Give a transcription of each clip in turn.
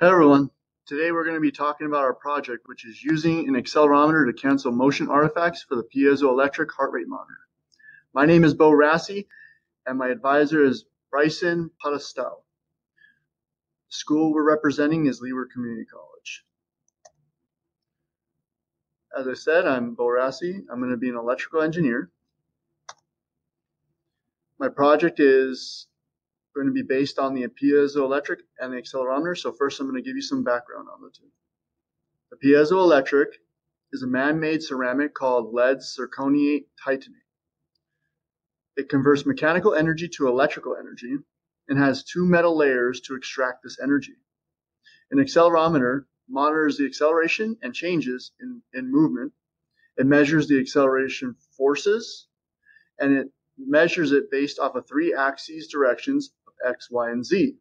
Hello everyone. Today we're going to be talking about our project which is using an accelerometer to cancel motion artifacts for the piezoelectric heart rate monitor. My name is Bo Rasse and my advisor is Bryson Podestell. The school we're representing is Leeward Community College. As I said, I'm Bo Rasse. I'm going to be an electrical engineer. My project is going to be based on the piezoelectric and the accelerometer. So first I'm going to give you some background on the two. The piezoelectric is a man-made ceramic called lead zirconiate titanate. It converts mechanical energy to electrical energy and has two metal layers to extract this energy. An accelerometer monitors the acceleration and changes in, in movement. It measures the acceleration forces and it measures it based off of three axes directions X, Y, and Z.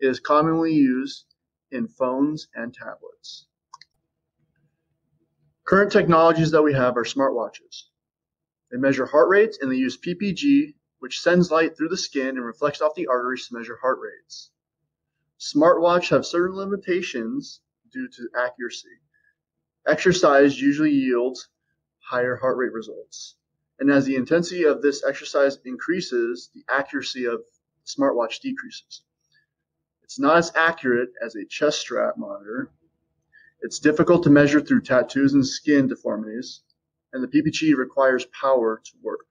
It is commonly used in phones and tablets. Current technologies that we have are smartwatches. They measure heart rates and they use PPG, which sends light through the skin and reflects off the arteries to measure heart rates. Smartwatch have certain limitations due to accuracy. Exercise usually yields higher heart rate results. And as the intensity of this exercise increases, the accuracy of smartwatch decreases. It's not as accurate as a chest strap monitor. It's difficult to measure through tattoos and skin deformities, and the PPG requires power to work.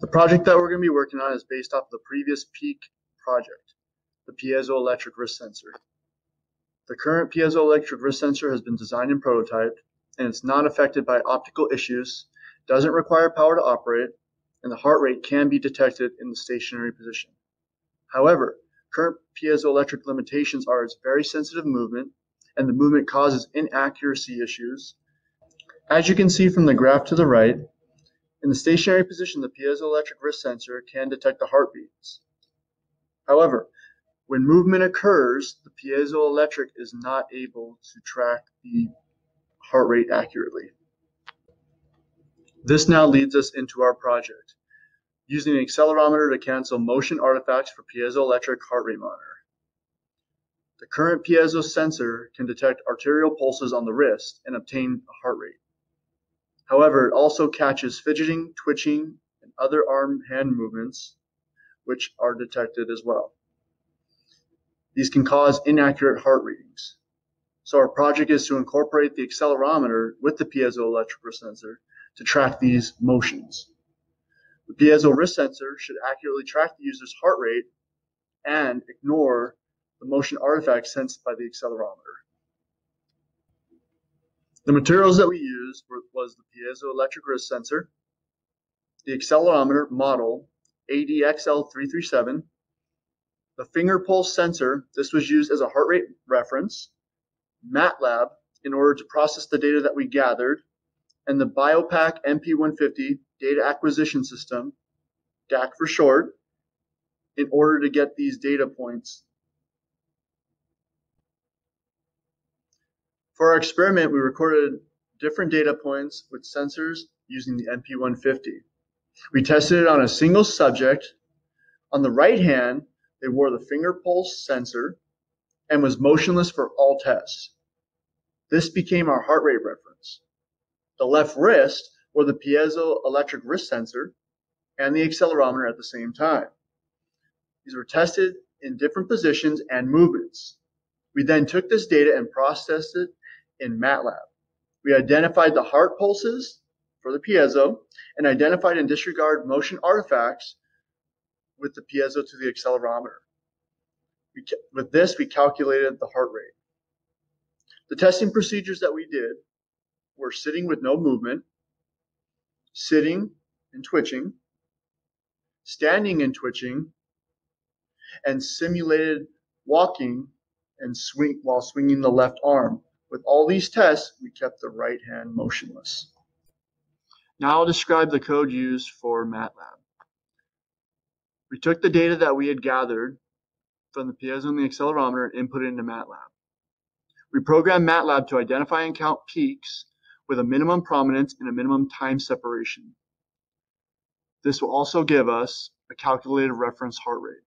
The project that we're going to be working on is based off the previous PEEC project, the piezoelectric wrist sensor. The current piezoelectric wrist sensor has been designed and prototyped, and it's not affected by optical issues, doesn't require power to operate, and the heart rate can be detected in the stationary position. However, current piezoelectric limitations are its very sensitive movement, and the movement causes inaccuracy issues. As you can see from the graph to the right, in the stationary position, the piezoelectric wrist sensor can detect the heartbeats. However, when movement occurs, the piezoelectric is not able to track the heart rate accurately. This now leads us into our project, using an accelerometer to cancel motion artifacts for piezoelectric heart rate monitor. The current piezo sensor can detect arterial pulses on the wrist and obtain a heart rate. However, it also catches fidgeting, twitching, and other arm hand movements, which are detected as well. These can cause inaccurate heart readings. So our project is to incorporate the accelerometer with the piezoelectric sensor to track these motions. The piezo wrist sensor should accurately track the user's heart rate and ignore the motion artifacts sensed by the accelerometer. The materials that we used were, was the piezoelectric wrist sensor, the accelerometer model ADXL337, the finger pulse sensor, this was used as a heart rate reference, MATLAB in order to process the data that we gathered, and the BIOPAC MP150 data acquisition system, DAQ for short, in order to get these data points For our experiment, we recorded different data points with sensors using the MP150. We tested it on a single subject. On the right hand, they wore the finger pulse sensor and was motionless for all tests. This became our heart rate reference. The left wrist wore the piezoelectric wrist sensor and the accelerometer at the same time. These were tested in different positions and movements. We then took this data and processed it in MATLAB. We identified the heart pulses for the piezo and identified and disregarded motion artifacts with the piezo to the accelerometer. We, with this, we calculated the heart rate. The testing procedures that we did were sitting with no movement, sitting and twitching, standing and twitching, and simulated walking and swing while swinging the left arm with all these tests, we kept the right hand motionless. Now I'll describe the code used for MATLAB. We took the data that we had gathered from the piezo and the accelerometer and input it into MATLAB. We programmed MATLAB to identify and count peaks with a minimum prominence and a minimum time separation. This will also give us a calculated reference heart rate.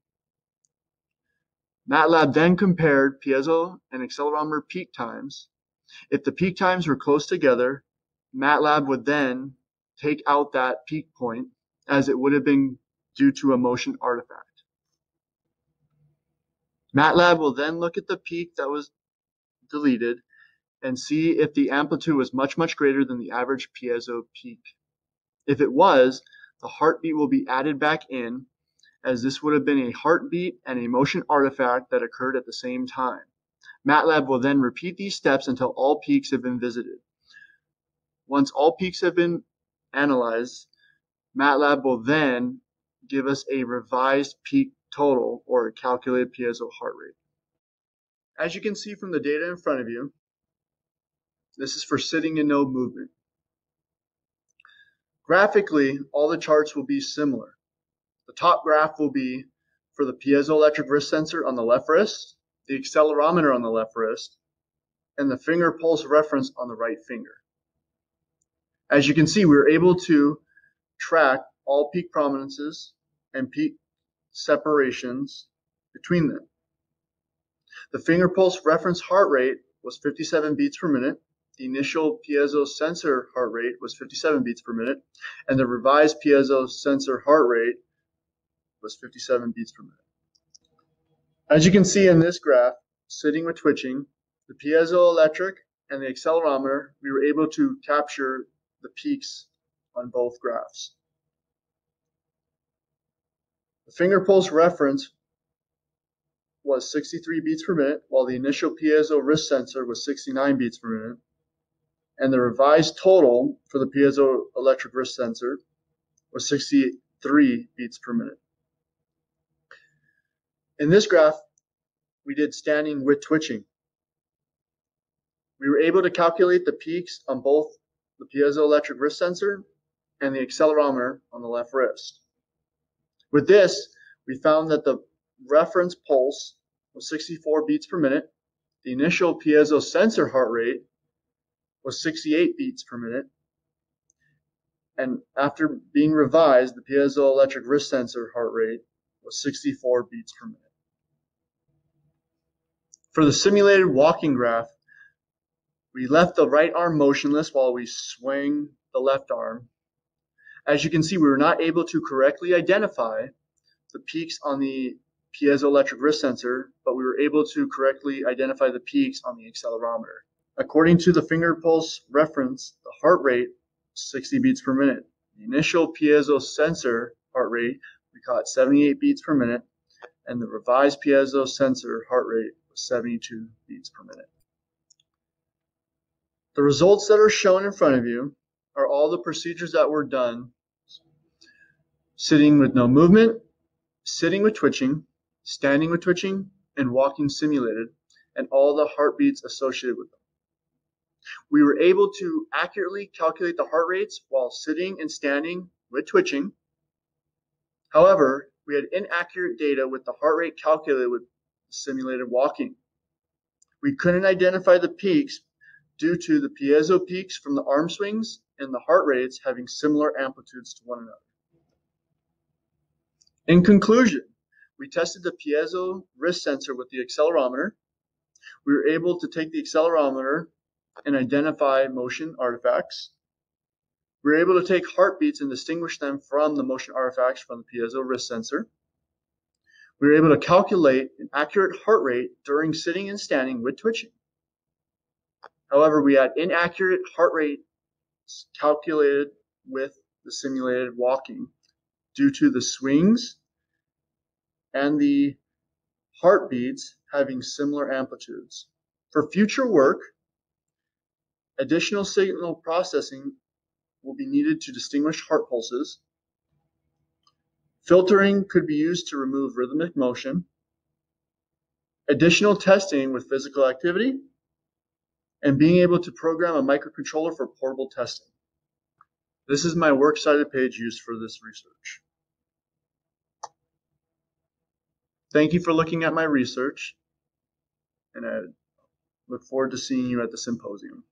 MATLAB then compared piezo and accelerometer peak times. If the peak times were close together, MATLAB would then take out that peak point as it would have been due to a motion artifact. MATLAB will then look at the peak that was deleted and see if the amplitude was much, much greater than the average piezo peak. If it was, the heartbeat will be added back in as this would have been a heartbeat and a motion artifact that occurred at the same time. MATLAB will then repeat these steps until all peaks have been visited. Once all peaks have been analyzed, MATLAB will then give us a revised peak total or a calculated piezo heart rate. As you can see from the data in front of you, this is for sitting and no movement. Graphically, all the charts will be similar. The top graph will be for the piezoelectric wrist sensor on the left wrist, the accelerometer on the left wrist, and the finger pulse reference on the right finger. As you can see, we were able to track all peak prominences and peak separations between them. The finger pulse reference heart rate was 57 beats per minute. The initial piezo sensor heart rate was 57 beats per minute, and the revised piezo sensor heart rate was 57 beats per minute. As you can see in this graph, sitting with twitching, the piezoelectric and the accelerometer, we were able to capture the peaks on both graphs. The finger pulse reference was 63 beats per minute, while the initial piezo wrist sensor was 69 beats per minute. And the revised total for the piezoelectric wrist sensor was 63 beats per minute. In this graph, we did standing with twitching. We were able to calculate the peaks on both the piezoelectric wrist sensor and the accelerometer on the left wrist. With this, we found that the reference pulse was 64 beats per minute. The initial piezo sensor heart rate was 68 beats per minute. And after being revised, the piezoelectric wrist sensor heart rate was 64 beats per minute. For the simulated walking graph, we left the right arm motionless while we swing the left arm. As you can see, we were not able to correctly identify the peaks on the piezoelectric wrist sensor, but we were able to correctly identify the peaks on the accelerometer. According to the finger pulse reference, the heart rate 60 beats per minute. The initial piezo sensor heart rate we caught 78 beats per minute, and the revised piezo sensor heart rate was 72 beats per minute. The results that are shown in front of you are all the procedures that were done sitting with no movement, sitting with twitching, standing with twitching, and walking simulated, and all the heartbeats associated with them. We were able to accurately calculate the heart rates while sitting and standing with twitching. However, we had inaccurate data with the heart rate calculated with simulated walking. We couldn't identify the peaks due to the piezo peaks from the arm swings and the heart rates having similar amplitudes to one another. In conclusion, we tested the piezo wrist sensor with the accelerometer. We were able to take the accelerometer and identify motion artifacts. We were able to take heartbeats and distinguish them from the motion artifacts from the piezo wrist sensor. We were able to calculate an accurate heart rate during sitting and standing with twitching. However, we had inaccurate heart rate calculated with the simulated walking due to the swings and the heartbeats having similar amplitudes. For future work, additional signal processing will be needed to distinguish heart pulses Filtering could be used to remove rhythmic motion, additional testing with physical activity, and being able to program a microcontroller for portable testing. This is my works cited page used for this research. Thank you for looking at my research, and I look forward to seeing you at the symposium.